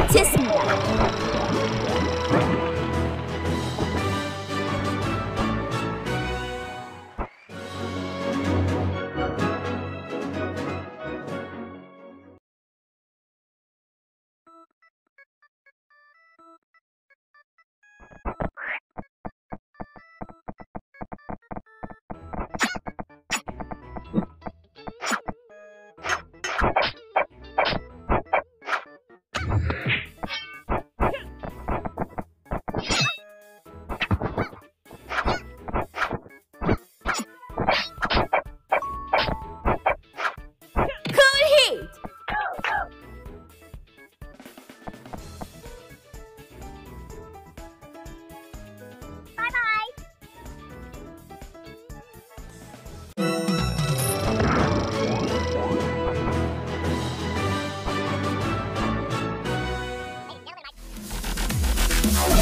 autism. Oh,